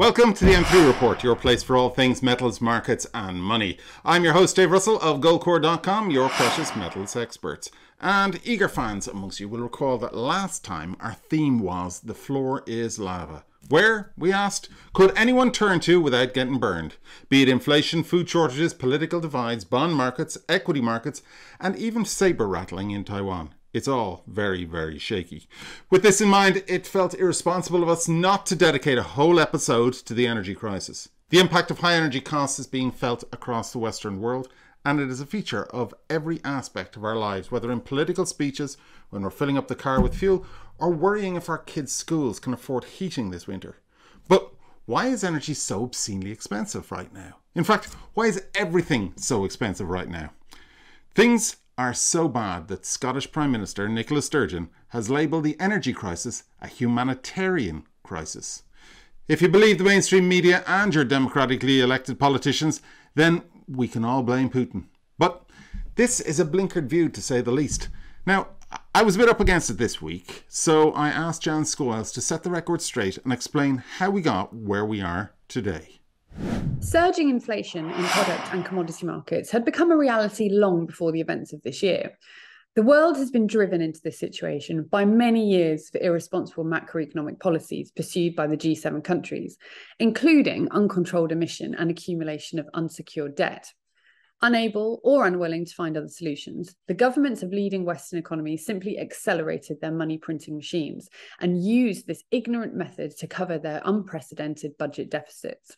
Welcome to the M3 Report, your place for all things metals, markets, and money. I'm your host, Dave Russell of GoldCore.com, your precious metals experts. And eager fans amongst you will recall that last time our theme was The Floor is Lava. Where, we asked, could anyone turn to without getting burned? Be it inflation, food shortages, political divides, bond markets, equity markets, and even saber rattling in Taiwan. It's all very, very shaky. With this in mind, it felt irresponsible of us not to dedicate a whole episode to the energy crisis. The impact of high energy costs is being felt across the Western world, and it is a feature of every aspect of our lives, whether in political speeches, when we're filling up the car with fuel, or worrying if our kids' schools can afford heating this winter. But why is energy so obscenely expensive right now? In fact, why is everything so expensive right now? Things are so bad that Scottish Prime Minister Nicola Sturgeon has labelled the energy crisis a humanitarian crisis. If you believe the mainstream media and your democratically elected politicians, then we can all blame Putin. But this is a blinkered view to say the least. Now, I was a bit up against it this week, so I asked Jan Skoyles to set the record straight and explain how we got where we are today. Surging inflation in product and commodity markets had become a reality long before the events of this year. The world has been driven into this situation by many years of irresponsible macroeconomic policies pursued by the G7 countries, including uncontrolled emission and accumulation of unsecured debt. Unable or unwilling to find other solutions, the governments of leading Western economies simply accelerated their money printing machines and used this ignorant method to cover their unprecedented budget deficits.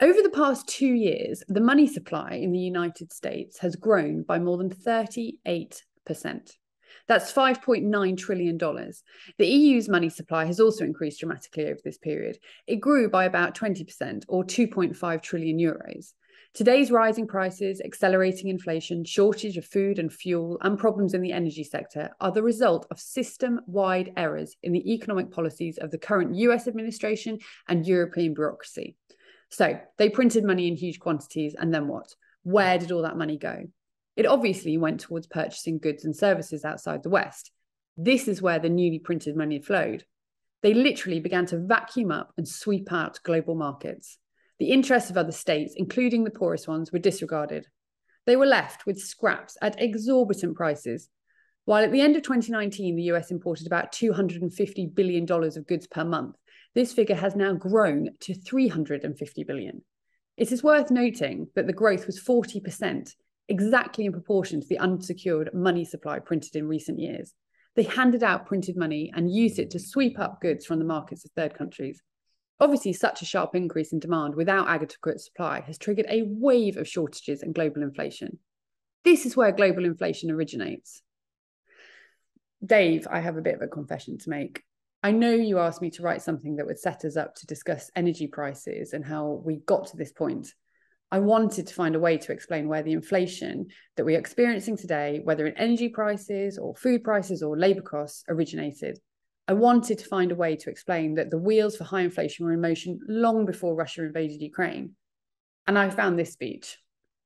Over the past two years, the money supply in the United States has grown by more than 38%. That's $5.9 trillion. The EU's money supply has also increased dramatically over this period. It grew by about 20%, or 2.5 trillion euros. Today's rising prices, accelerating inflation, shortage of food and fuel, and problems in the energy sector are the result of system wide errors in the economic policies of the current US administration and European bureaucracy. So they printed money in huge quantities, and then what? Where did all that money go? It obviously went towards purchasing goods and services outside the West. This is where the newly printed money flowed. They literally began to vacuum up and sweep out global markets. The interests of other states, including the poorest ones, were disregarded. They were left with scraps at exorbitant prices. While at the end of 2019, the US imported about $250 billion of goods per month, this figure has now grown to 350 billion. It is worth noting that the growth was 40%, exactly in proportion to the unsecured money supply printed in recent years. They handed out printed money and used it to sweep up goods from the markets of third countries. Obviously, such a sharp increase in demand without adequate supply has triggered a wave of shortages and global inflation. This is where global inflation originates. Dave, I have a bit of a confession to make. I know you asked me to write something that would set us up to discuss energy prices and how we got to this point. I wanted to find a way to explain where the inflation that we're experiencing today, whether in energy prices or food prices or labour costs, originated. I wanted to find a way to explain that the wheels for high inflation were in motion long before Russia invaded Ukraine. And I found this speech,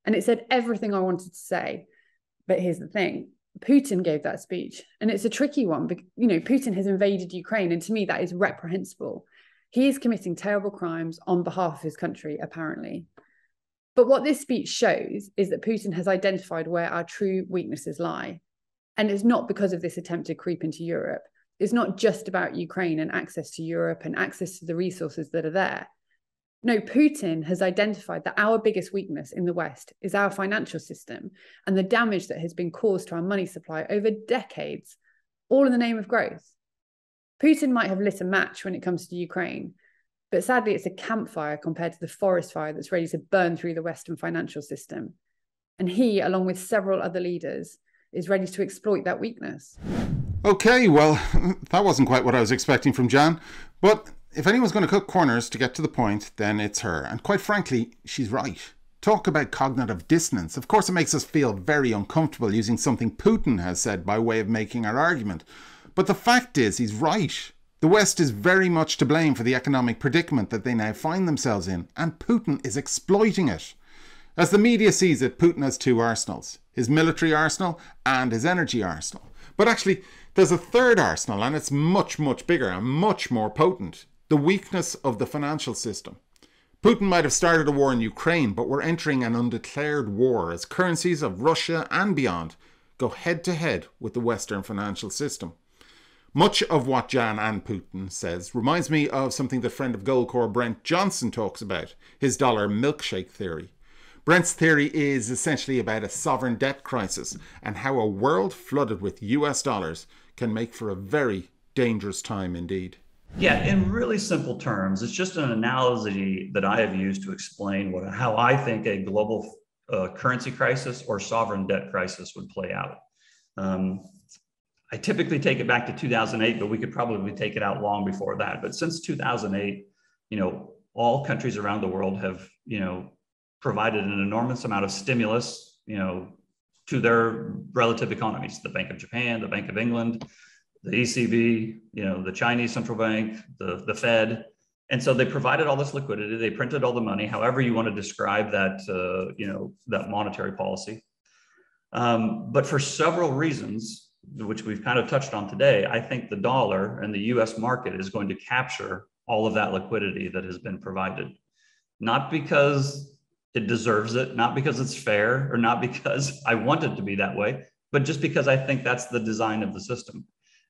and it said everything I wanted to say. But here's the thing Putin gave that speech, and it's a tricky one. But you know, Putin has invaded Ukraine, and to me, that is reprehensible. He is committing terrible crimes on behalf of his country, apparently. But what this speech shows is that Putin has identified where our true weaknesses lie. And it's not because of this attempted creep into Europe. It's not just about Ukraine and access to Europe and access to the resources that are there. No, Putin has identified that our biggest weakness in the West is our financial system and the damage that has been caused to our money supply over decades, all in the name of growth. Putin might have lit a match when it comes to Ukraine, but sadly, it's a campfire compared to the forest fire that's ready to burn through the Western financial system. And he, along with several other leaders, is ready to exploit that weakness. Okay, well, that wasn't quite what I was expecting from Jan, but if anyone's going to cut corners to get to the point, then it's her. And quite frankly, she's right. Talk about cognitive dissonance. Of course, it makes us feel very uncomfortable using something Putin has said by way of making our argument. But the fact is, he's right. The West is very much to blame for the economic predicament that they now find themselves in, and Putin is exploiting it. As the media sees it, Putin has two arsenals his military arsenal and his energy arsenal. But actually, there's a third arsenal, and it's much, much bigger and much more potent. The weakness of the financial system. Putin might have started a war in Ukraine, but we're entering an undeclared war as currencies of Russia and beyond go head to head with the Western financial system. Much of what Jan and Putin says reminds me of something that friend of Goldcore Brent Johnson talks about, his dollar milkshake theory. Brent's theory is essentially about a sovereign debt crisis and how a world flooded with US dollars can make for a very dangerous time indeed. Yeah, in really simple terms, it's just an analogy that I have used to explain what how I think a global uh, currency crisis or sovereign debt crisis would play out. Um, I typically take it back to 2008, but we could probably take it out long before that. But since 2008, you know, all countries around the world have, you know, provided an enormous amount of stimulus, you know, to their relative economies. The Bank of Japan, the Bank of England, the ECB, you know, the Chinese central bank, the, the Fed. And so they provided all this liquidity. They printed all the money, however you want to describe that, uh, you know, that monetary policy. Um, but for several reasons, which we've kind of touched on today, I think the dollar and the US market is going to capture all of that liquidity that has been provided. Not because it deserves it, not because it's fair, or not because I want it to be that way, but just because I think that's the design of the system.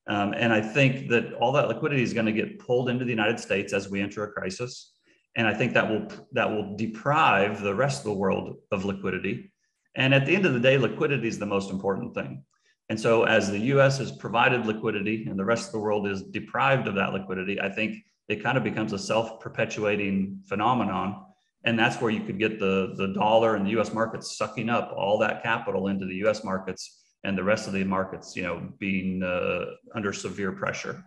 Um, and I think that all that liquidity is going to get pulled into the United States as we enter a crisis. And I think that will that will deprive the rest of the world of liquidity. And at the end of the day, liquidity is the most important thing. And so, as the US has provided liquidity and the rest of the world is deprived of that liquidity, I think it kind of becomes a self perpetuating phenomenon. And that's where you could get the, the dollar and the US markets sucking up all that capital into the US markets and the rest of the markets, you know, being uh, under severe pressure.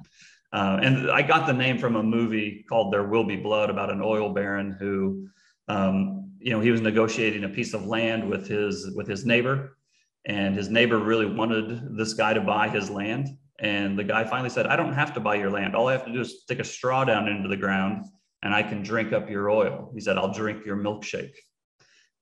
Uh, and I got the name from a movie called There Will Be Blood about an oil baron who, um, you know, he was negotiating a piece of land with his with his neighbor, and his neighbor really wanted this guy to buy his land. And the guy finally said, I don't have to buy your land. All I have to do is stick a straw down into the ground and I can drink up your oil. He said, I'll drink your milkshake.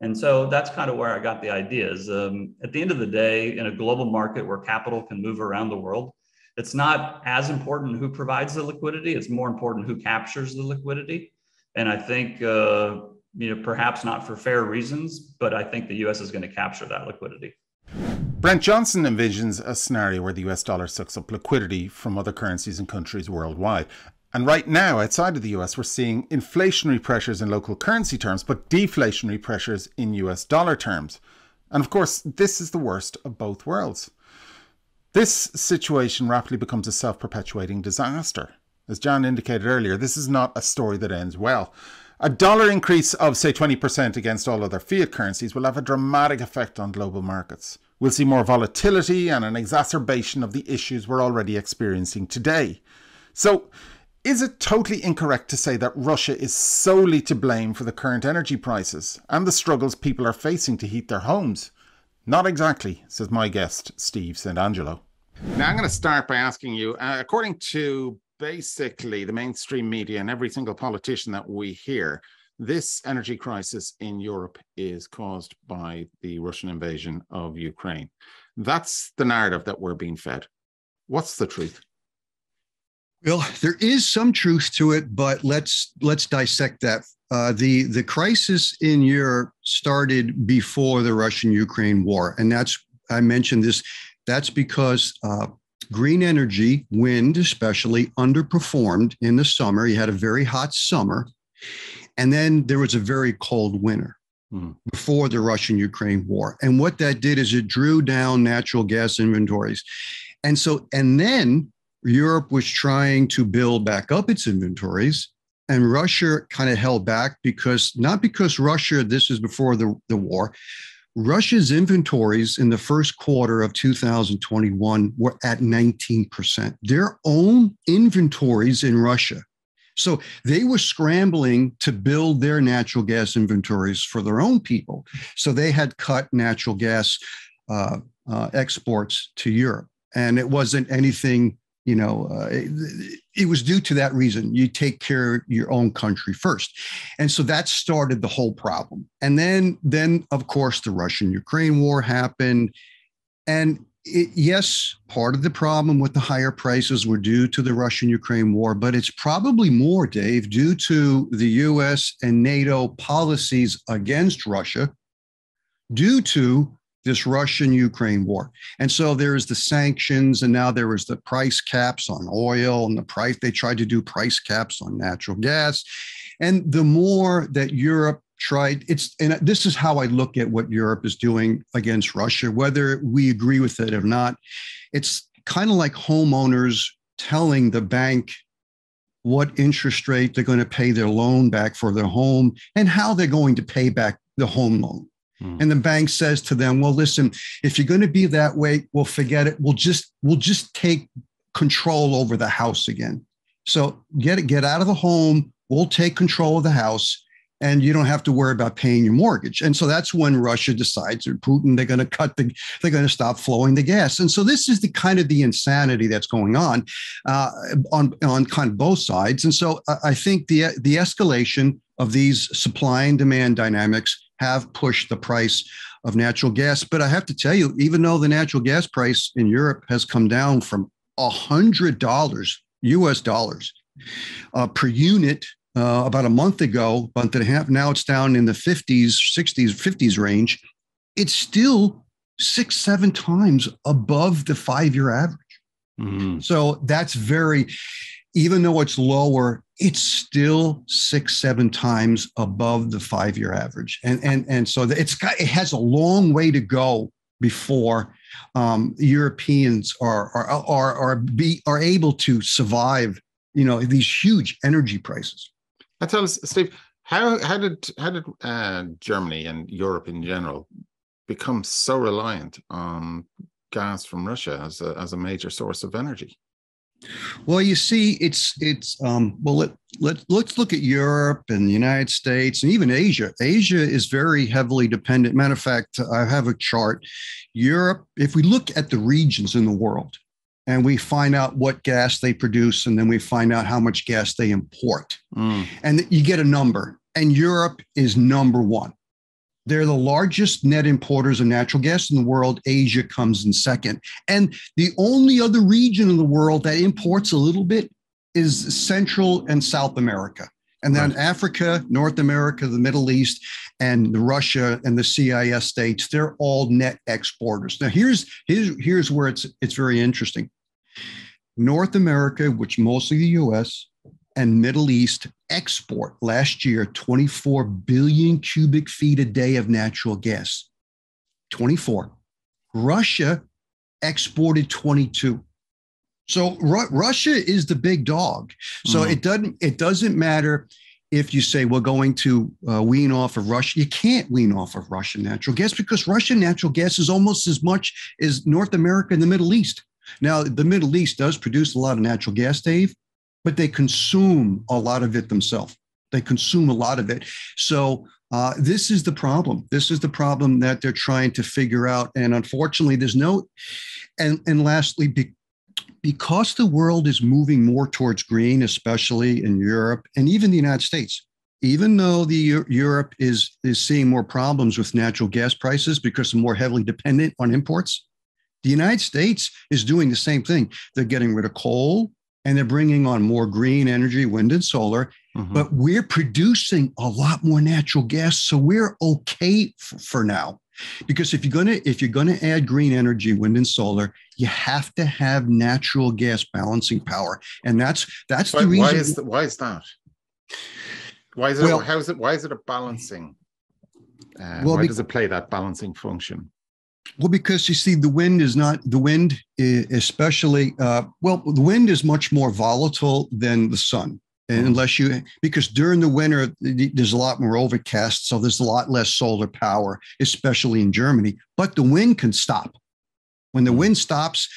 And so that's kind of where I got the ideas. Um, at the end of the day, in a global market where capital can move around the world, it's not as important who provides the liquidity. It's more important who captures the liquidity. And I think, uh, you know, perhaps not for fair reasons, but I think the U.S. is going to capture that liquidity. Brent Johnson envisions a scenario where the US dollar sucks up liquidity from other currencies and countries worldwide. And right now, outside of the US, we're seeing inflationary pressures in local currency terms, but deflationary pressures in US dollar terms. And of course, this is the worst of both worlds. This situation rapidly becomes a self perpetuating disaster. As John indicated earlier, this is not a story that ends well. A dollar increase of, say, 20% against all other fiat currencies will have a dramatic effect on global markets. We'll see more volatility and an exacerbation of the issues we're already experiencing today. So, is it totally incorrect to say that Russia is solely to blame for the current energy prices and the struggles people are facing to heat their homes? Not exactly, says my guest, Steve St. Angelo. Now, I'm going to start by asking you, uh, according to basically the mainstream media and every single politician that we hear, this energy crisis in Europe is caused by the Russian invasion of Ukraine. That's the narrative that we're being fed. What's the truth? Well, there is some truth to it, but let's let's dissect that. Uh, the the crisis in Europe started before the Russian-Ukraine war, and that's I mentioned this. That's because uh, green energy, wind especially, underperformed in the summer. You had a very hot summer. And then there was a very cold winter hmm. before the Russian Ukraine war. And what that did is it drew down natural gas inventories. And so, and then Europe was trying to build back up its inventories. And Russia kind of held back because, not because Russia, this is before the, the war, Russia's inventories in the first quarter of 2021 were at 19%. Their own inventories in Russia. So they were scrambling to build their natural gas inventories for their own people. So they had cut natural gas uh, uh, exports to Europe. And it wasn't anything you know, uh, it, it, was due to that reason. You take care of your own country first, and so that started the whole problem. And then, then of course, the Russian-Ukraine war happened, and it, yes, part of the problem with the higher prices were due to the Russian Ukraine war, but it's probably more, Dave, due to the US and NATO policies against Russia, due to this Russian Ukraine war. And so there's the sanctions, and now there is the price caps on oil and the price, they tried to do price caps on natural gas. And the more that Europe tried it's and this is how i look at what europe is doing against russia whether we agree with it or not it's kind of like homeowners telling the bank what interest rate they're going to pay their loan back for their home and how they're going to pay back the home loan hmm. and the bank says to them well listen if you're going to be that way we'll forget it we'll just we'll just take control over the house again so get it get out of the home we'll take control of the house and you don't have to worry about paying your mortgage. And so that's when Russia decides, or Putin, they're going to cut the, they're going to stop flowing the gas. And so this is the kind of the insanity that's going on uh, on on kind of both sides. And so I think the the escalation of these supply and demand dynamics have pushed the price of natural gas. But I have to tell you, even though the natural gas price in Europe has come down from a hundred dollars U.S. dollars uh, per unit uh, about a month ago, month and a half. Now it's down in the 50s, 60s, 50s range. It's still six, seven times above the five year average. Mm-hmm. So that's very, even though it's lower, it's still six, seven times above the five year average. And, and, and so it's got, it has a long way to go before um, Europeans are, are, are, are, be, are able to survive, you know, these huge energy prices. Now tell us, Steve, how how did how did uh, Germany and Europe in general become so reliant on gas from Russia as a as a major source of energy? Well, you see, it's it's um, well. Let, let let's look at Europe and the United States and even Asia. Asia is very heavily dependent. Matter of fact, I have a chart. Europe, if we look at the regions in the world, and we find out what gas they produce and then we find out how much gas they import mm. and you get a number and europe is number one they're the largest net importers of natural gas in the world asia comes in second and the only other region in the world that imports a little bit is central and south america and then right. Africa, North America, the Middle East, and Russia and the CIS states, they're all net exporters. Now here's here's here's where it's it's very interesting. North America, which mostly the US, and Middle East export last year 24 billion cubic feet a day of natural gas. 24. Russia exported 22. So Ru- Russia is the big dog. So mm-hmm. it doesn't it doesn't matter if you say we're going to uh, wean off of Russia. You can't wean off of Russian natural gas because Russian natural gas is almost as much as North America and the Middle East. Now, the Middle East does produce a lot of natural gas, Dave, but they consume a lot of it themselves. They consume a lot of it. So, uh, this is the problem. This is the problem that they're trying to figure out. And unfortunately, there's no, and, and lastly, be, because the world is moving more towards green, especially in Europe and even the United States, even though the Europe is is seeing more problems with natural gas prices because they're more heavily dependent on imports, the United States is doing the same thing. They're getting rid of coal and they're bringing on more green energy, wind and solar. Mm-hmm. But we're producing a lot more natural gas, so we're okay f- for now. Because if you're gonna if you're gonna add green energy, wind and solar, you have to have natural gas balancing power, and that's that's why, the reason. Why is the, why is that? Why is it? Well, how is it? Why is it a balancing? Uh, well, why does it play that balancing function? Well, because you see, the wind is not the wind, especially uh, well, the wind is much more volatile than the sun. And mm-hmm. unless you, because during the winter, there's a lot more overcast, so there's a lot less solar power, especially in Germany. But the wind can stop. When the mm-hmm. wind stops,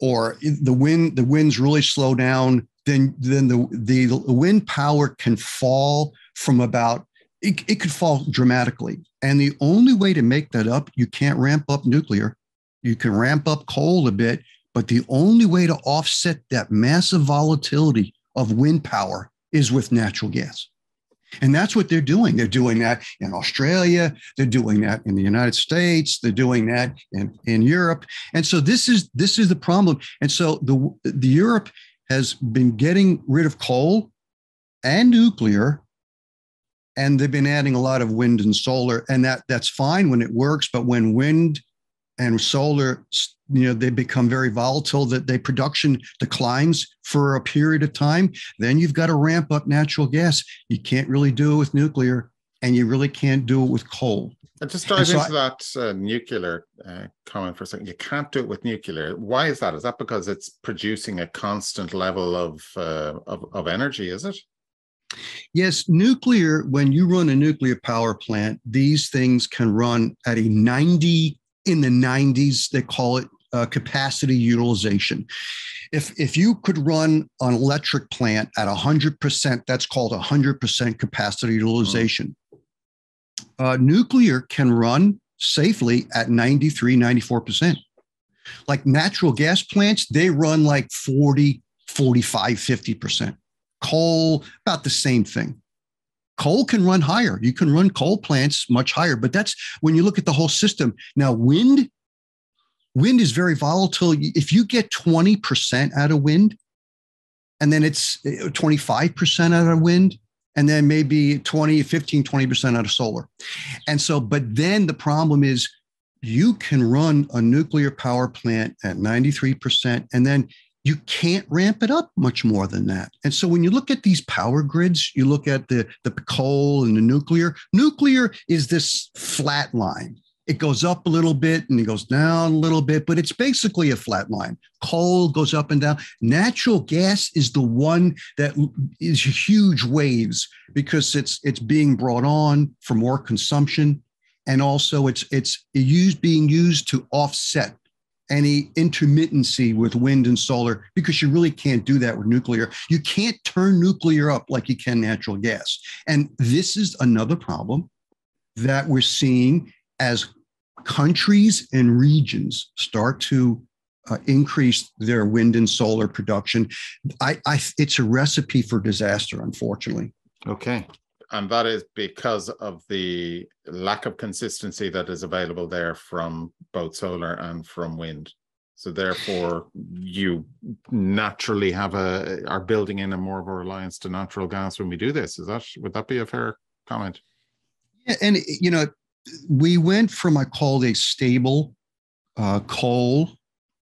or the wind the winds really slow down, then then the the wind power can fall from about it, it could fall dramatically. And the only way to make that up, you can't ramp up nuclear. You can ramp up coal a bit, but the only way to offset that massive volatility of wind power is with natural gas. And that's what they're doing. They're doing that in Australia. They're doing that in the United States. They're doing that in, in Europe. And so this is this is the problem. And so the the Europe has been getting rid of coal and nuclear and they've been adding a lot of wind and solar and that that's fine when it works but when wind and solar you know they become very volatile that they production declines for a period of time then you've got to ramp up natural gas you can't really do it with nuclear and you really can't do it with coal and just dive so into I, that uh, nuclear uh, comment for a second. You can't do it with nuclear. Why is that? Is that because it's producing a constant level of, uh, of, of energy? Is it? Yes, nuclear. When you run a nuclear power plant, these things can run at a ninety in the nineties. They call it uh, capacity utilization. If if you could run an electric plant at hundred percent, that's called hundred percent capacity utilization. Uh, nuclear can run safely at 93, 94%. Like natural gas plants, they run like 40, 45, 50%. Coal, about the same thing. Coal can run higher. You can run coal plants much higher, but that's when you look at the whole system. Now, wind, wind is very volatile. If you get 20% out of wind, and then it's 25% eh, out of wind, and then maybe 20, 15, 20% out of solar. And so, but then the problem is you can run a nuclear power plant at 93%, and then you can't ramp it up much more than that. And so when you look at these power grids, you look at the, the coal and the nuclear, nuclear is this flat line it goes up a little bit and it goes down a little bit, but it's basically a flat line. Coal goes up and down. Natural gas is the one that is huge waves because it's it's being brought on for more consumption, and also it's it's used being used to offset any intermittency with wind and solar because you really can't do that with nuclear. You can't turn nuclear up like you can natural gas. And this is another problem that we're seeing as countries and regions start to uh, increase their wind and solar production, I, I, it's a recipe for disaster, unfortunately. Okay. And that is because of the lack of consistency that is available there from both solar and from wind. So therefore, you naturally have a are building in a more of a reliance to natural gas when we do this. Is that would that be a fair comment? Yeah, and you know, we went from I called a stable uh, coal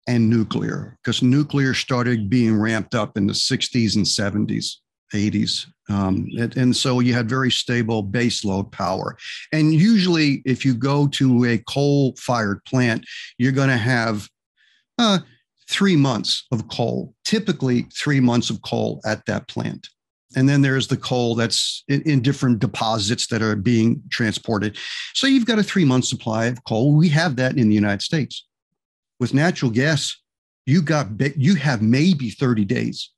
and nuclear because nuclear started being ramped up in the 60s and 70s, 80s. Um, and, and, so you had very stable baseload power. And usually, if you go to a coal fired plant, you're going to have uh, three months of coal, typically three months of coal at that plant and then there's the coal that's in, in, different deposits that are being transported. So you've got a three month supply of coal. We have that in the United States. With natural gas, you got you have maybe 30 days.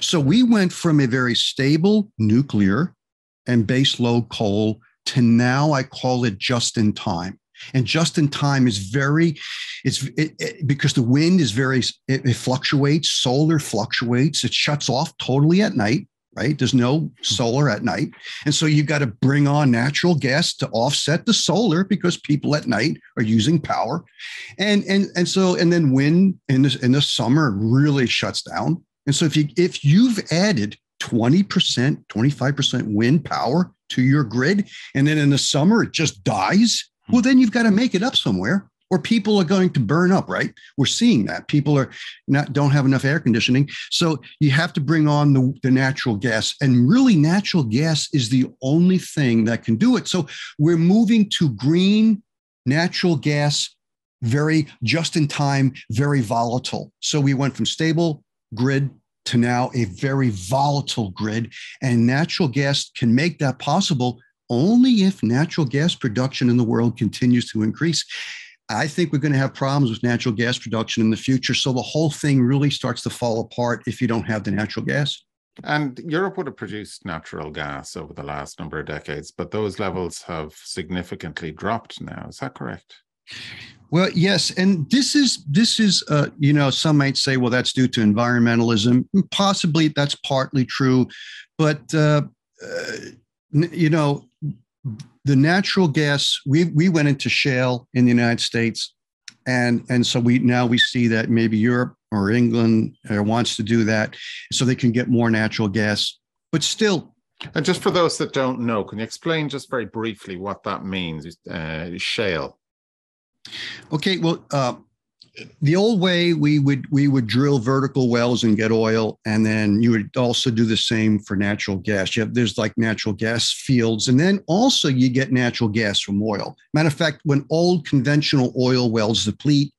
So we went from a very stable nuclear and base load coal to now I call it just in time. And just in time is very, it's it, it, because the wind is very, it, it fluctuates, solar fluctuates, it shuts off totally at night right? There's no hmm. solar at night. And so you've got to bring on natural gas to offset the solar because people at night are using power. And and and so and then wind in the in the summer really shuts down. And so if you if you've added 20%, 25% wind power to your grid, and then in the summer it just dies, well, then you've got to make it up somewhere or people are going to burn up right? We're seeing that. People are not don't have enough air conditioning. So you have to bring on the, the natural gas and really natural gas is the only thing that can do it. So we're moving to green natural gas very just in time very volatile. So we went from stable grid to now a very volatile grid and natural gas can make that possible only if natural gas production in the world continues to increase I think we're going to have problems with natural gas production in the future. So the whole thing really starts to fall apart if you don't have the natural gas. And Europe would have produced natural gas over the last number of decades, but those levels have significantly dropped now. Is that correct? Well, yes, and this is this is uh, you know some might say, well, that's due to environmentalism. Possibly that's partly true, but uh, uh, you know, the natural gas, we, we went into shale in the United States. And, and so we now we see that maybe Europe or England uh, wants to do that so they can get more natural gas. But still, and just for those that don't know, can you explain just very briefly what that means? Uh, shale. Okay, well, uh, the old way we would we would drill vertical wells and get oil and then you would also do the same for natural gas. You have there's like natural gas fields and then also you get natural gas from oil. Matter of fact when old conventional oil wells deplete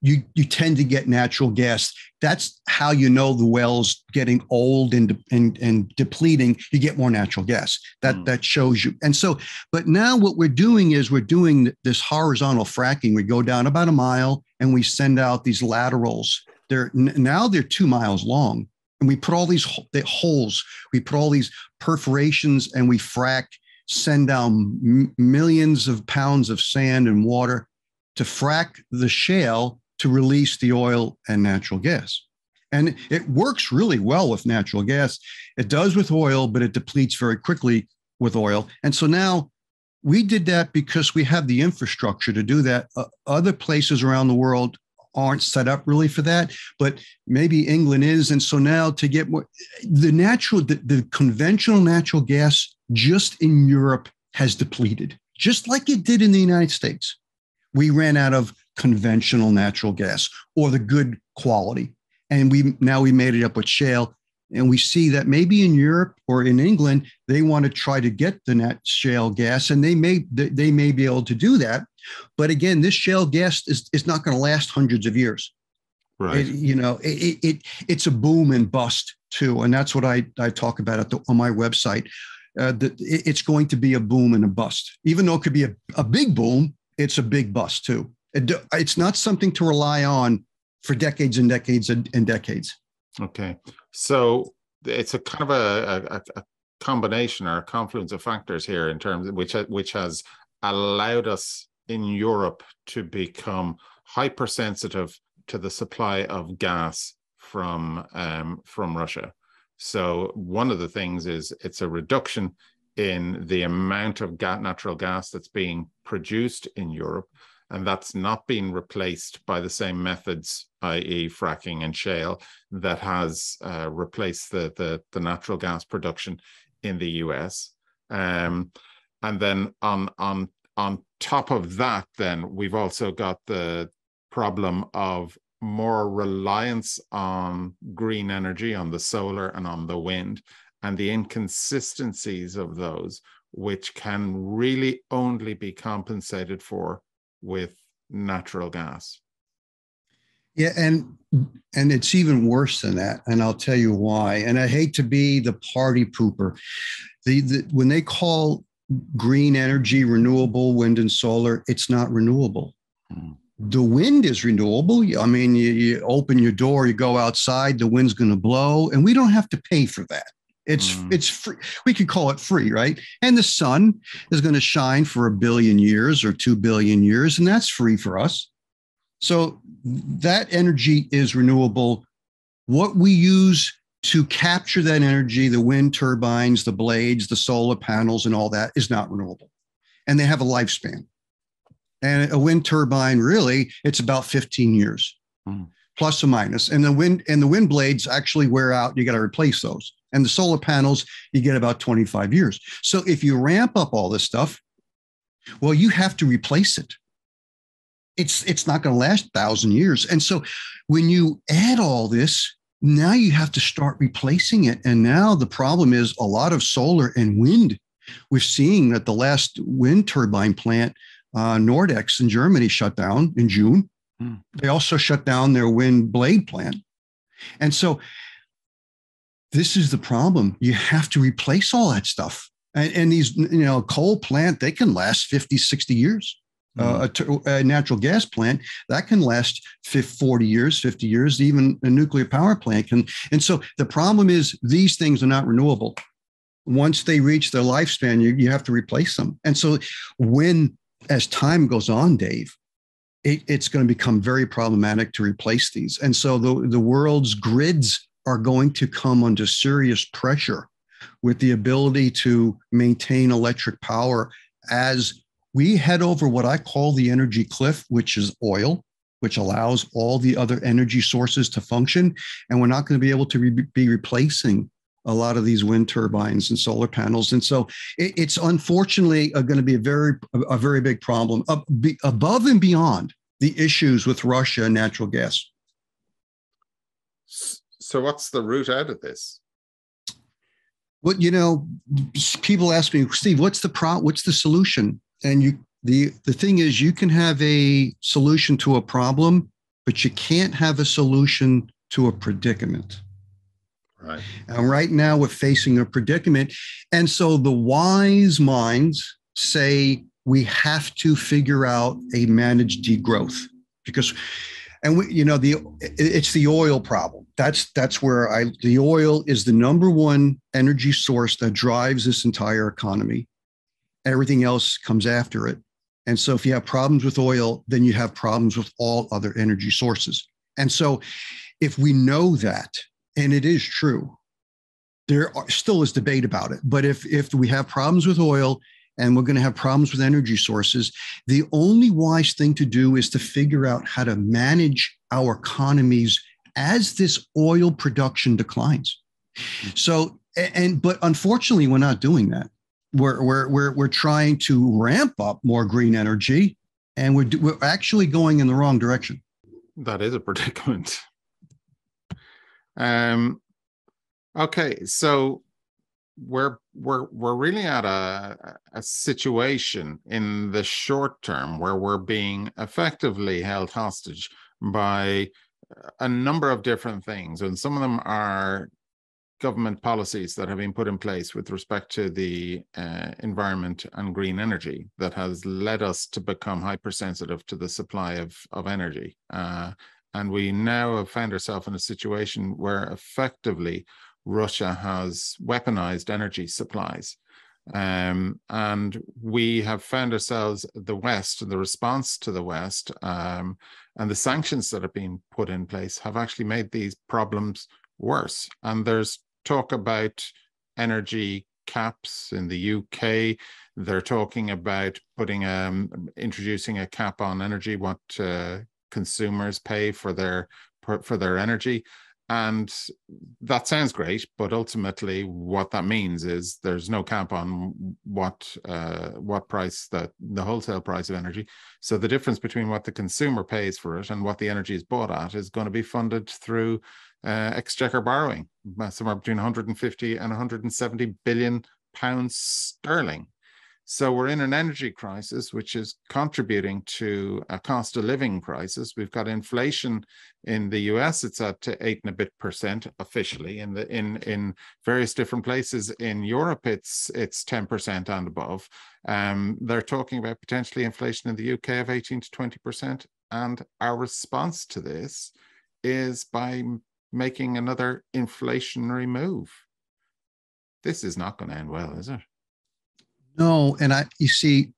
you you tend to get natural gas. That's how you know the well's getting old and and, and depleting. You get more natural gas. That mm. that shows you. And so, but now what we're doing is we're doing this horizontal fracking. We go down about a mile and we send out these laterals. They're now they're two miles long, and we put all these holes. We put all these perforations, and we frack. Send down m- millions of pounds of sand and water to frack the shale to release the oil and natural gas. And it works really well with natural gas. It does with oil, but it depletes very quickly with oil. And so now we did that because we have the infrastructure to do that. Uh, other places around the world aren't set up really for that, but maybe England is. And so now to get more, the natural, the, the conventional natural gas just in Europe has depleted, just like it did in the United States. We ran out of conventional natural gas or the good quality. And we now we made it up with shale. And we see that maybe in Europe or in England, they want to try to get the net shale gas, and they may they may be able to do that. But again, this shale gas is, is not going to last hundreds of years. Right. It, you know, it, it it's a boom and bust too, and that's what I I talk about at the, on my website. Uh, the, it, it's going to be a boom and a bust. Even though it could be a, a big boom, it's a big bust too. It's not something to rely on for decades and decades and, decades. Okay, so it's a kind of a, a, a, combination or a confluence of factors here in terms of which which has allowed us in Europe to become hypersensitive to the supply of gas from um, from Russia. So one of the things is it's a reduction in the amount of natural gas that's being produced in Europe, and that's not being replaced by the same methods, i.e., fracking and shale, that has uh, replaced the, the, the natural gas production in the US. Um, and then on on on top of that, then we've also got the problem of more reliance on green energy, on the solar and on the wind, and the inconsistencies of those, which can really only be compensated for with natural gas. Yeah, and and it's even worse than that, and I'll tell you why. And I hate to be the party pooper. The, the when they call green energy renewable wind and solar, it's not renewable. Hmm. The wind is renewable. I mean, you, you open your door, you go outside, the wind's going to blow, and we don't have to pay for that. It's mm. it's free. We could call it free, right? And the sun is going to shine for a billion years or 2 billion years and that's free for us. So that energy is renewable. What we use to capture that energy, the wind turbines, the blades, the solar panels and all that is not renewable. And they have a lifespan. And a wind turbine really it's about 15 years. Mm. Plus or minus. And the wind and the wind blades actually wear out. You got to replace those and the solar panels you get about 25 years. So if you ramp up all this stuff well you have to replace it. It's it's not going to last thousand years. And so when you add all this now you have to start replacing it. And now the problem is a lot of solar and wind. We're seeing that the last wind turbine plant uh, nordex in germany shut down in june. Hmm. they also shut down their wind blade plant. And so this is the problem. You have to replace all that stuff. And, and these, you know, coal plant, they can last 50, 60 years. Mm-hmm. Uh, a, a, natural gas plant that can last 50, 40 years, 50 years, even a nuclear power plant can. And so the problem is these things are not renewable. Once they reach their lifespan, you, you have to replace them. And so when, as time goes on, Dave, it, it's going to become very problematic to replace these. And so the, the world's grids are going to come under serious pressure with the ability to maintain electric power as we head over what I call the energy cliff, which is oil, which allows all the other energy sources to function. And we're not going to be able to re- be replacing a lot of these wind turbines and solar panels. And so it, it's unfortunately uh, going to be a very, a very big problem be, above and beyond the issues with Russia and natural gas. So what's the route out of this? Well, you know, people ask me, Steve, what's the pro? What's the solution? And you, the the thing is, you can have a solution to a problem, but you can't have a solution to a predicament. Right. And right now we're facing a predicament. And so the wise minds say we have to figure out a managed degrowth because and we, you know the it's the oil problem that's that's where i the oil is the number one energy source that drives this entire economy. Everything else comes after it. And so if you have problems with oil then you have problems with all other energy sources. And so if we know that and it is true. There are, still is debate about it, but if if we have problems with oil and we're going to have problems with energy sources, the only wise thing to do is to figure out how to manage our economies as this oil production declines. So, and but unfortunately, we're not doing that. We're we're we're we're trying to ramp up more green energy, and we're we're actually going in the wrong direction. That is a predicament. Um, okay, so we're we're we're really at a a situation in the short term where we're being effectively held hostage by a number of different things, and some of them are government policies that have been put in place with respect to the uh, environment and green energy that has led us to become hypersensitive to the supply of of energy. Uh, and we now have found ourselves in a situation where effectively Russia has weaponized energy supplies. Um, and we have found ourselves, the West, the response to the West, um, and the sanctions that have been put in place have actually made these problems worse. And there's talk about energy caps in the UK. They're talking about putting um, introducing a cap on energy, what uh, consumers pay for their for their energy and that sounds great but ultimately what that means is there's no cap on what uh, what price that the wholesale price of energy. So the difference between what the consumer pays for it and what the energy is bought at is going to be funded through uh, exchequer borrowing somewhere between 150 and 170 billion pounds sterling so we're in an energy crisis, which is contributing to a cost of living crisis. We've got inflation in the US; it's at eight and a bit percent officially. In the in in various different places in Europe, it's it's ten percent and above. Um, they're talking about potentially inflation in the UK of eighteen to twenty percent. And our response to this is by making another inflationary move. This is not going to end well, is it? No, and I you see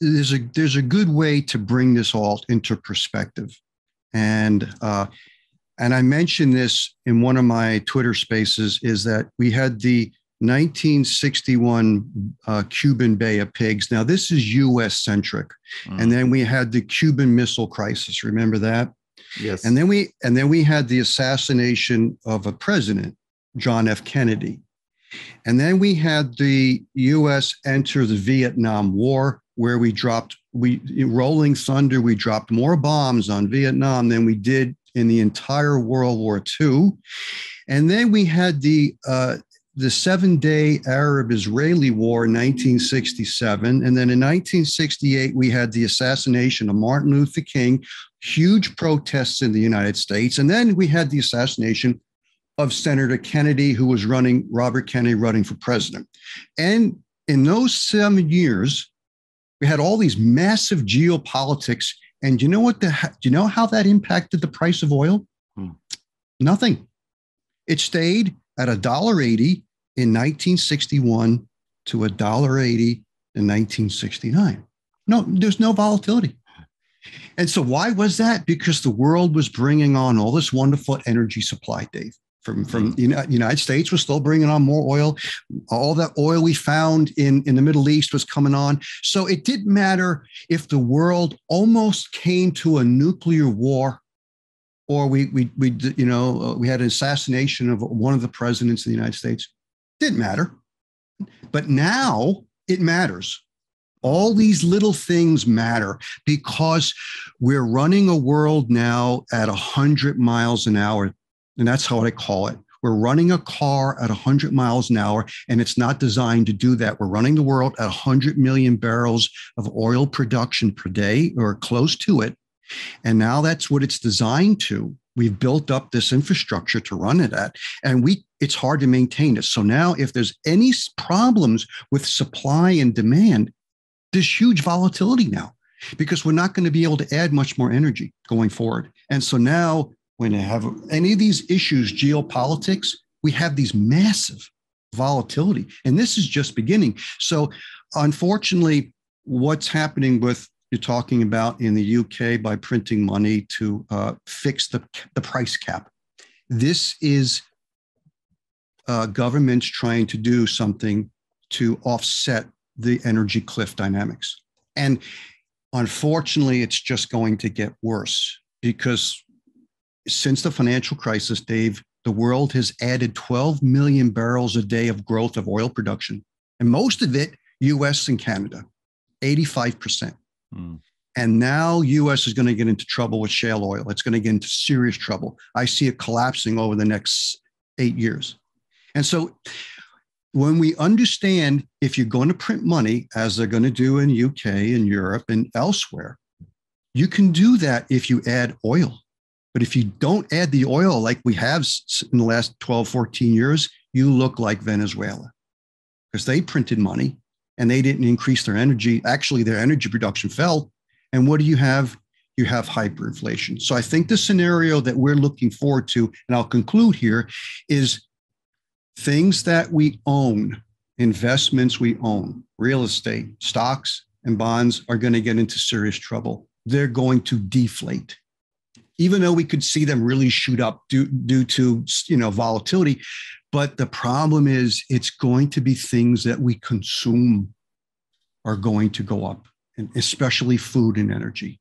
there's a there's a good way to bring this all into perspective. And uh and I mentioned this in one of my Twitter spaces is that we had the 1961 uh, Cuban Bay of Pigs. Now, this is US centric. Mm. And then we had the Cuban Missile Crisis. Remember that? Yes. And then we and then we had the assassination of a president, John F. Kennedy. And then we had the US enter the Vietnam War, where we dropped, we rolling thunder, we dropped more bombs on Vietnam than we did in the entire World War II. And then we had the uh, the seven day Arab Israeli War in 1967. And then in 1968, we had the assassination of Martin Luther King, huge protests in the United States. And then we had the assassination of Senator Kennedy, who was running, Robert Kennedy running for president. And in those seven years, we had all these massive geopolitics. And you know what? The, do you know how that impacted the price of oil? Hmm. Nothing. It stayed at a dollar eighty in 1961 to a dollar eighty in 1969. No, there's no volatility. And so why was that? Because the world was bringing on all this wonderful energy supply, Dave from from the United States was still bringing on more oil. All that oil we found in in the Middle East was coming on. So it didn't matter if the world almost came to a nuclear war, or we we we you know uh, we had an assassination of one of the presidents of the United States. Didn't matter, but now it matters. All these little things matter because we're running a world now at 100 miles an hour and that's how I call it. We're running a car at 100 miles an hour, and it's not designed to do that. We're running the world at 100 million barrels of oil production per day or close to it. And now that's what it's designed to. We've built up this infrastructure to run it at, and we it's hard to maintain it. So now, if there's any problems with supply and demand, there's huge volatility now because we're not going to be able to add much more energy going forward. And so now when you have any of these issues, geopolitics, we have these massive volatility. And this is just beginning. So, unfortunately, what's happening with you're talking about in the UK by printing money to uh, fix the, the price cap. This is uh, governments trying to do something to offset the energy cliff dynamics. And unfortunately, it's just going to get worse because since the financial crisis, Dave, the world has added 12 million barrels a day of growth of oil production, and most of it US and Canada, 85%. Mm. And now US is going to get into trouble with shale oil. It's going to get into serious trouble. I see it collapsing over the next 8 years. And so when we understand if you're going to print money as they're going to do in UK and Europe and elsewhere, you can do that if you add oil but if you don't add the oil like we have in the last 12, 14 years, you look like Venezuela because they printed money and they didn't increase their energy. Actually, their energy production fell. And what do you have? You have hyperinflation. So I think the scenario that we're looking forward to, and I'll conclude here, is things that we own, investments we own, real estate, stocks, and bonds are going to get into serious trouble. They're going to deflate even though we could see them really shoot up due, due to you know volatility but the problem is it's going to be things that we consume are going to go up and especially food and energy.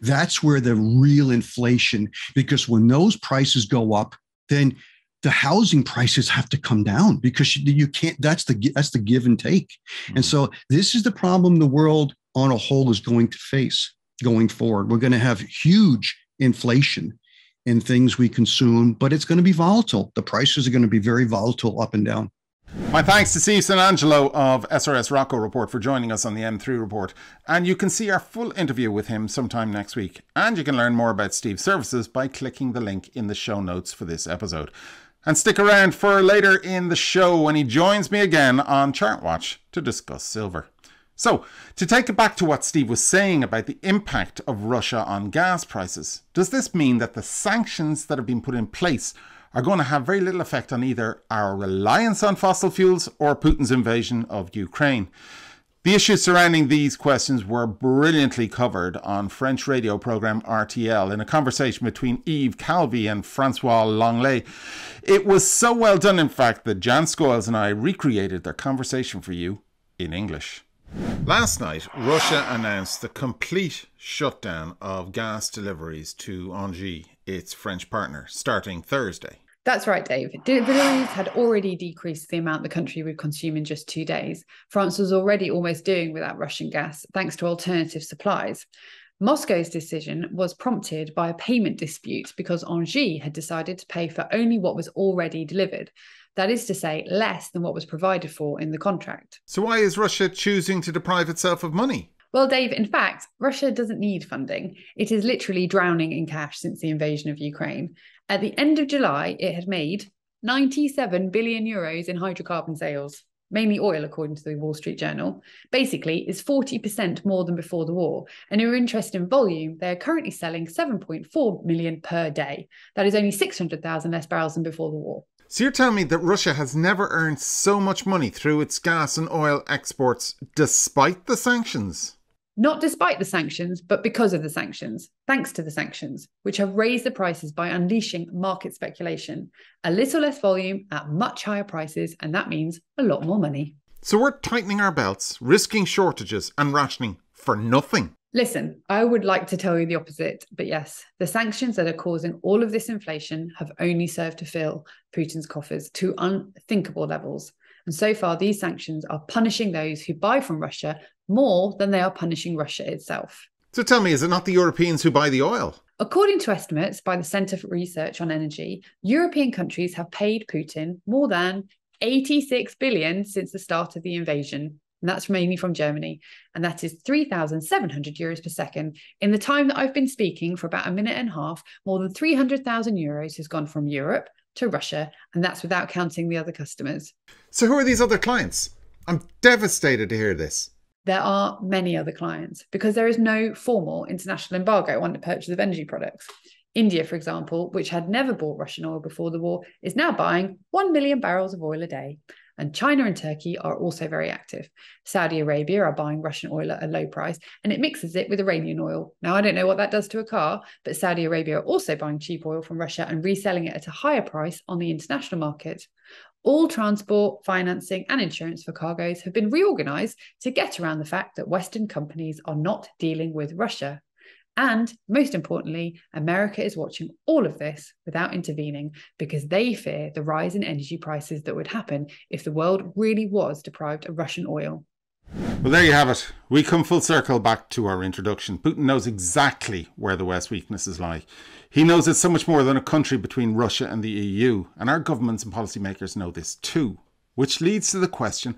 That's where the real inflation because when those prices go up then the housing prices have to come down because you can't that's the that's the give and take. Mm-hmm. and so this is the problem the world on a whole is going to face going forward. We're going to have huge inflation in things we consume, but it's going to be volatile. The prices are going to be very volatile up and down. My thanks to Steve St. Angelo of SRS Rocco Report for joining us on the M3 Report. And you can see our full interview with him sometime next week. And you can learn more about Steve's services by clicking the link in the show notes for this episode. And stick around for later in the show when he joins me again on ChartWatch to discuss silver. So, to take it back to what Steve was saying about the impact of Russia on gas prices, does this mean that the sanctions that have been put in place are going to have very little effect on either our reliance on fossil fuels or Putin's invasion of Ukraine? The issues surrounding these questions were brilliantly covered on French radio program RTL in a conversation between Yves Calvi and Francois Lenglet. It was so well done, in fact, that Jan Skoyles and I recreated their conversation for you in English. Last night, Russia announced the complete shutdown of gas deliveries to Engie, its French partner, starting Thursday. That's right, Dave. Deliveries had already decreased the amount the country would consume in just two days. France was already almost doing without Russian gas thanks to alternative supplies. Moscow's decision was prompted by a payment dispute because Engie had decided to pay for only what was already delivered. That is to say, less than what was provided for in the contract. So, why is Russia choosing to deprive itself of money? Well, Dave, in fact, Russia doesn't need funding. It is literally drowning in cash since the invasion of Ukraine. At the end of July, it had made 97 billion euros in hydrocarbon sales, mainly oil, according to the Wall Street Journal. Basically, is 40% more than before the war. And in interest in volume, they are currently selling 7.4 million per day. That is only 600,000 less barrels than before the war. So you're telling me that Russia has never earned so much money through its gas and oil exports despite the sanctions? not despite the sanctions, but because of the sanctions, thanks to the sanctions, which have raised the prices by unleashing market speculation. A little less volume at much higher prices, and that means a lot more money. So we're tightening our belts, risking shortages and rationing for nothing. Listen, I would like to tell you the opposite, but yes, the sanctions that are causing all of this inflation have only served to fill Putin's coffers to unthinkable levels. And so far, these sanctions are punishing those who buy from Russia more than they are punishing Russia itself. So tell me, is it not the Europeans who buy the oil? According to estimates by the Centre for Research on Energy, European countries have paid Putin more than 86 billion since the start of the invasion. And that's mainly from Germany. And that is 3,700 euros per second. In the time that I've been speaking for about a minute and a half, more than 300,000 euros has gone from Europe to Russia, and that's without counting the other customers. So, who are these other clients? I'm devastated to hear this. There are many other clients because there is no formal international embargo on the purchase of energy products. India, for example, which had never bought Russian oil before the war, is now buying 1 million barrels of oil a day. And China and Turkey are also very active. Saudi Arabia are buying Russian oil at a low price and it mixes it with Iranian oil. Now, I don't know what that does to a car, but Saudi Arabia are also buying cheap oil from Russia and reselling it at a higher price on the international market. All transport, financing, and insurance for cargoes have been reorganized to get around the fact that Western companies are not dealing with Russia. And most importantly, America is watching all of this without intervening because they fear the rise in energy prices that would happen if the world really was deprived of Russian oil. Well, there you have it. We come full circle back to our introduction. Putin knows exactly where the West's weaknesses lie. He knows it's so much more than a country between Russia and the EU, and our governments and policymakers know this too. Which leads to the question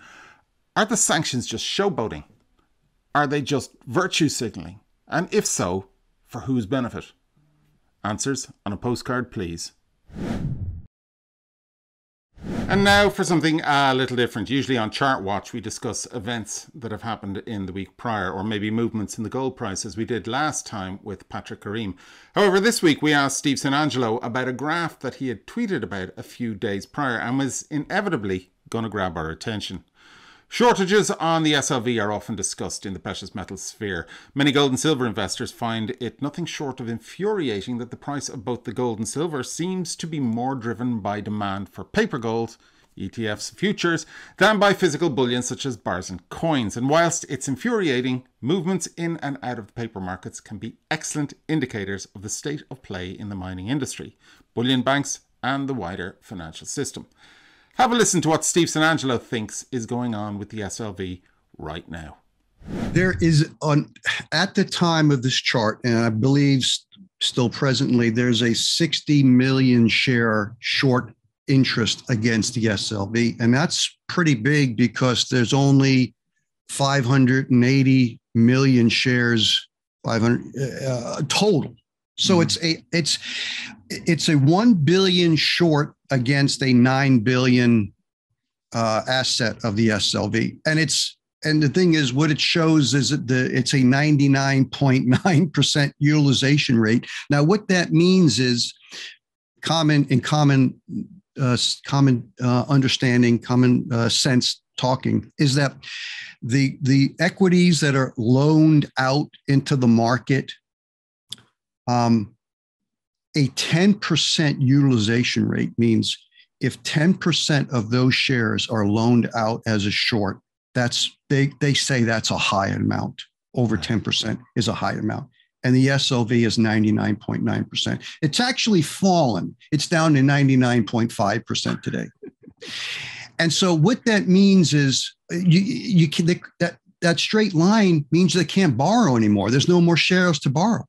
are the sanctions just showboating? Are they just virtue signalling? And if so, for whose benefit? Answers on a postcard, please. And now for something a little different. Usually on Chart Watch, we discuss events that have happened in the week prior, or maybe movements in the gold price, as we did last time with Patrick Karim. However, this week we asked Steve St. Angelo about a graph that he had tweeted about a few days prior and was inevitably going to grab our attention. Shortages on the SLV are often discussed in the precious metals sphere. Many gold and silver investors find it nothing short of infuriating that the price of both the gold and silver seems to be more driven by demand for paper gold, ETFs, futures, than by physical bullion such as bars and coins. And whilst it's infuriating, movements in and out of the paper markets can be excellent indicators of the state of play in the mining industry, bullion banks, and the wider financial system. Have a listen to what Steve St. Angelo thinks is going on with the SLV right now. There is on at the time of this chart, and I believe still presently, there's a 60 million share short interest against the SLV, and that's pretty big because there's only 580 million shares, 500 uh, total. So mm. it's a it's it's a one billion short against a nine billion uh, asset of the SLV, and it's and the thing is, what it shows is that the it's a 99.9% utilization rate. Now, what that means is common in common uh, common uh, understanding, common uh, sense talking is that the the equities that are loaned out into the market um, a 10% utilization rate means if 10% of those shares are loaned out as a short, that's they they say that's a high amount. Over 10% is a high amount. And the SLV is 99.9%. It's actually fallen. It's down to 99.5% today. and so what that means is uh, you you can that that straight line means they can't borrow anymore. There's no more shares to borrow.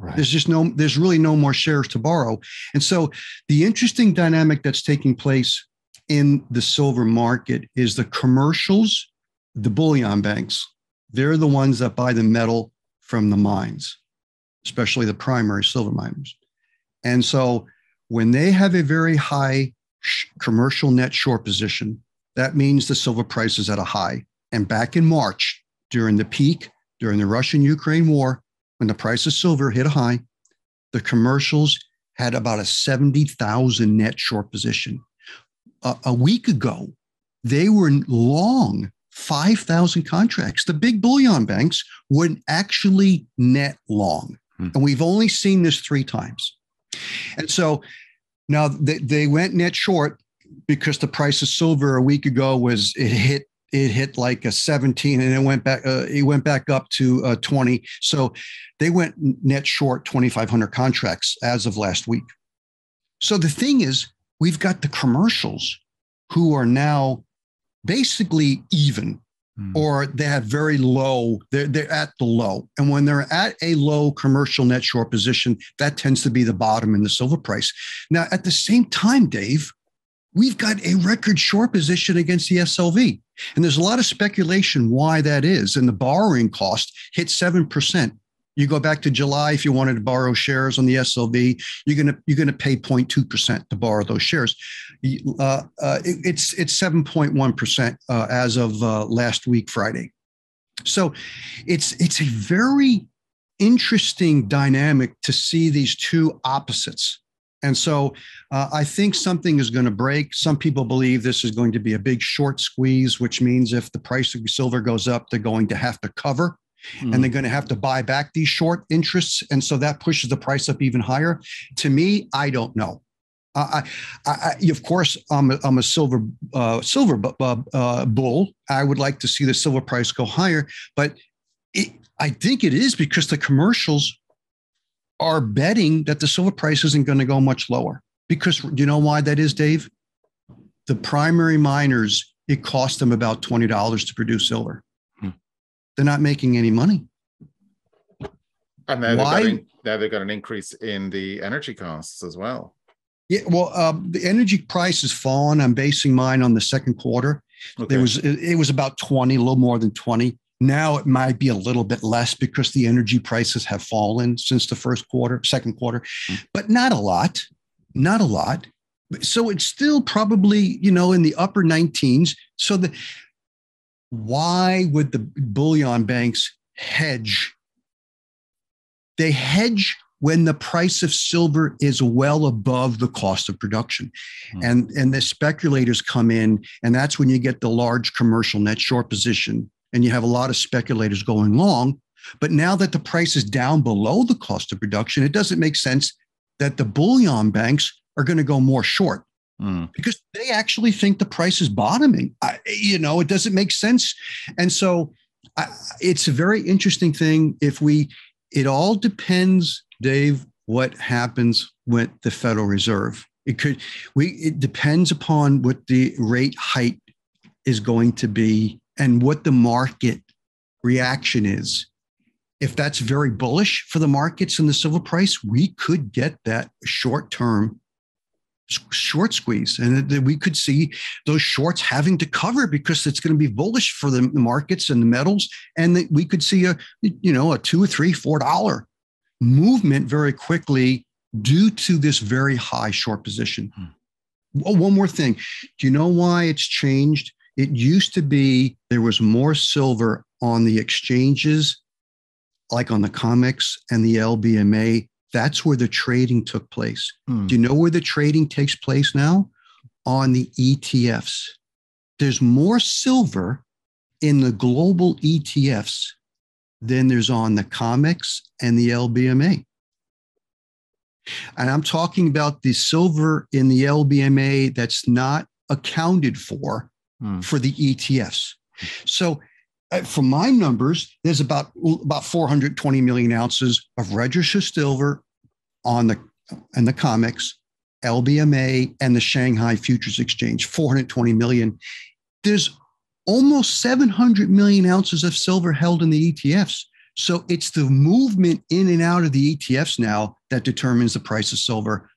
Right. There's just no, there's really no more shares to borrow. And so the interesting dynamic that's taking place in the silver market is the commercials, the bullion banks, they're the ones that buy the metal from the mines, especially the primary silver miners. And so when they have a very high sh- commercial net short position, that means the silver price is at a high. And back in March, during the peak, during the Russian Ukraine war, when the price of silver hit a high, the commercials had about a 70,000 net short position. a week ago, they were long 5,000 contracts. The big bullion banks were actually net long. Hmm. And we've only seen this three times. And so now they, they went net short because the price of silver a week ago was it hit it hit like a 17 and it went back uh, it went back up to uh, 20 so they went net short 2500 contracts as of last week. So the thing is we've got the commercials who are now basically even mm. or they have very low they're, they're at the low. And when they're at a low commercial net short position that tends to be the bottom in the silver price. Now at the same time dave we've got a record short position against the slv and there's a lot of speculation why that is and the borrowing cost hit 7% you go back to July, if you wanted to borrow shares on the SLV, you're gonna you're gonna pay 0.2 percent to borrow those shares. Uh, uh, it, it's it's 7.1 percent uh, as of uh, last week Friday. So it's it's a very interesting dynamic to see these two opposites. And so uh, I think something is going to break. Some people believe this is going to be a big short squeeze, which means if the price of silver goes up, they're going to have to cover mm. and they're going to have to buy back these short interests. And so that pushes the price up even higher. To me, I don't know. I, I, I, of course, I'm a, I'm a silver uh, silver uh, bull. I would like to see the silver price go higher, but it, I think it is because the commercials are betting that the silver price isn't going to go much lower. Because you know why that is, Dave? The primary miners, it cost them about twenty dollars to produce silver they're not making any money. And now Why? They've got, now they've got an increase in the energy costs as well. Yeah, well, um, the energy price has fallen. I'm basing mine on the second quarter. Okay. There was it, it was about 20, a little more than 20. Now it might be a little bit less because the energy prices have fallen since the first quarter, second quarter, mm-hmm. but not a lot, not a lot. So it's still probably, you know, in the upper 19s. So the why would the bullion banks hedge? They hedge when the price of silver is well above the cost of production. Hmm. And, and the speculators come in, and that's when you get the large commercial net short position. And you have a lot of speculators going long. But now that the price is down below the cost of production, it doesn't make sense that the bullion banks are going to go more short mm. because they actually think the price is bottoming. I, you know, it doesn't make sense. And so I, it's a very interesting thing. If we, it all depends, Dave, what happens with the Federal Reserve. It could, we, it depends upon what the rate height is going to be and what the market reaction is. If that's very bullish for the markets and the silver price, we could get that short term short squeeze and that we could see those shorts having to cover because it's going to be bullish for the markets and the metals and that we could see a you know a two or three four dollar movement very quickly due to this very high short position hmm. oh, one more thing do you know why it's changed it used to be there was more silver on the exchanges like on the COMEX and the lbma that's where the trading took place. Hmm. Do you know where the trading takes place now? On the ETFs. There's more silver in the global ETFs than there's on the COMEX and the LBMA. And I'm talking about the silver in the LBMA that's not accounted for hmm. for the ETFs. So uh, from my numbers, there's about about 420 million ounces of registered silver on the and the COMEX, LBMA, and the Shanghai Futures Exchange. 420 million. There's almost 700 million ounces of silver held in the ETFs. So it's the movement in and out of the ETFs now that determines the price of silver,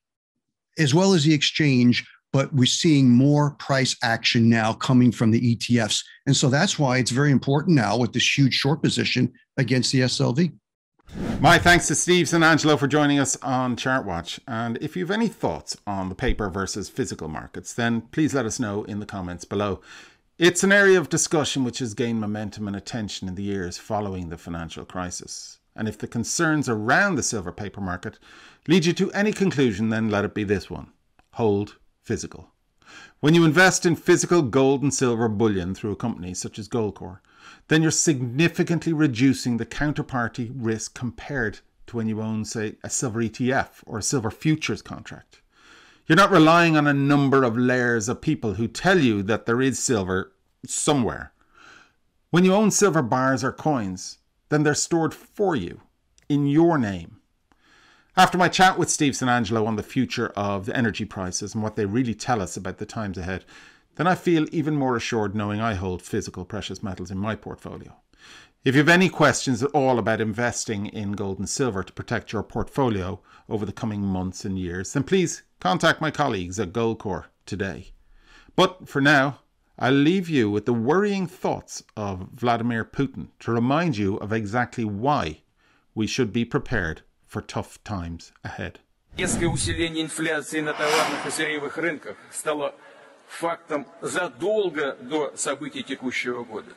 as well as the exchange but we're seeing more price action now coming from the ETFs. And so that's why it's very important now with this huge short position against the SLV. My thanks to Steve St. Angelo for joining us on ChartWatch. And if you have any thoughts on the paper versus physical markets, then please let us know in the comments below. It's an area of discussion which has gained momentum and attention in the years following the financial crisis. And if the concerns around the silver paper market lead you to any conclusion, then let it be this one hold physical. When you invest in physical gold and silver bullion through a company such as Goldcore, then you're significantly reducing the counterparty risk compared to when you own, say, a silver ETF or a silver futures contract. You're not relying on a number of layers of people who tell you that there is silver somewhere. When you own silver bars or coins, then they're stored for you in your name. After my chat with Steve St. Angelo on the future of the energy prices and what they really tell us about the times ahead, then I feel even more assured knowing I hold physical precious metals in my portfolio. If you have any questions at all about investing in gold and silver to protect your portfolio over the coming months and years, then please contact my colleagues at Goldcore today. But for now, I'll leave you with the worrying thoughts of Vladimir Putin to remind you of exactly why we should be prepared for tough times ahead. Резкое усиление инфляции на товарных и сырьевых рынках стало фактом задолго до событий текущего года.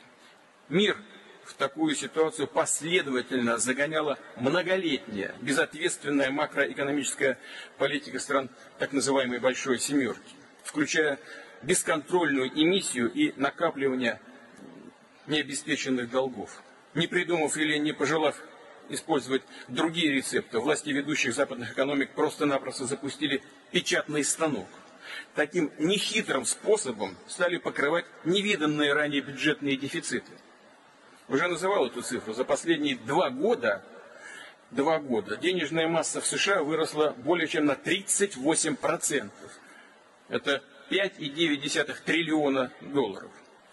Мир в такую ситуацию последовательно загоняла многолетняя безответственная макроэкономическая политика стран так называемой «большой семерки», включая бесконтрольную эмиссию и накапливание необеспеченных долгов. Не придумав или не пожелав использовать другие рецепты, власти ведущих западных экономик просто-напросто запустили печатный станок. Таким нехитрым способом стали покрывать невиданные ранее бюджетные дефициты. Уже называл эту цифру. За последние два года, два года денежная масса в США выросла более чем на 38%. Это 5,9 триллиона долларов.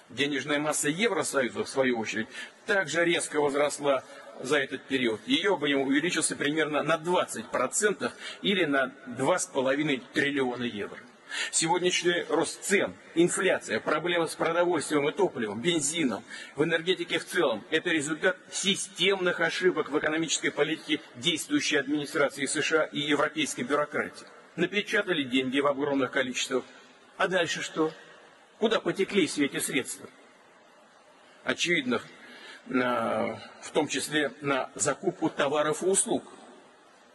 Денежная масса Евросоюза, в свою очередь, также резко возросла за этот период. Ее объем увеличился примерно на 20% или на 2,5 триллиона евро. Сегодняшний рост цен, инфляция, проблемы с продовольствием и топливом, бензином, в энергетике в целом – это результат системных ошибок в экономической политике действующей администрации США и европейской бюрократии. Напечатали деньги в огромных количествах. А дальше что? Куда потекли все эти средства? Очевидно, в том числе на закупку товаров и услуг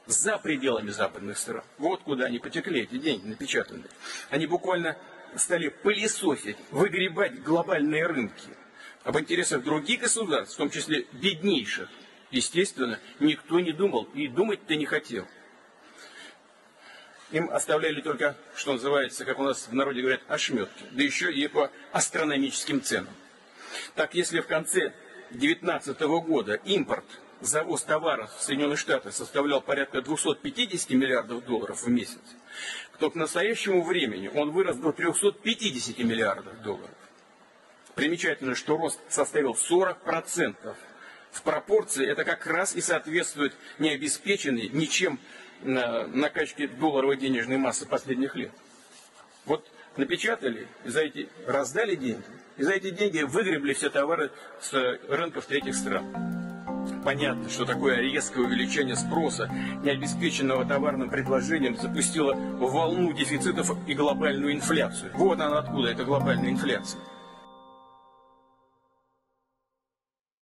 за пределами западных стран. Вот куда они потекли, эти деньги напечатанные. Они буквально стали пылесосить, выгребать глобальные рынки. Об интересах других государств, в том числе беднейших, естественно, никто не думал и думать-то не хотел. Им оставляли только, что называется, как у нас в народе говорят, ошметки, да еще и по астрономическим ценам. Так, если в конце 2019 года импорт, завоз товаров в Соединенные Штаты составлял порядка 250 миллиардов долларов в месяц, то к настоящему времени он вырос до 350 миллиардов долларов. Примечательно, что рост составил 40%. В пропорции это как раз и соответствует необеспеченной ничем накачке долларовой денежной массы последних лет. Вот напечатали, за эти раздали деньги, и за эти деньги выгребли все товары с рынков третьих стран. Понятно, что такое резкое увеличение спроса, необеспеченного товарным предложением, запустило волну дефицитов и глобальную инфляцию. Вот она откуда, эта глобальная инфляция.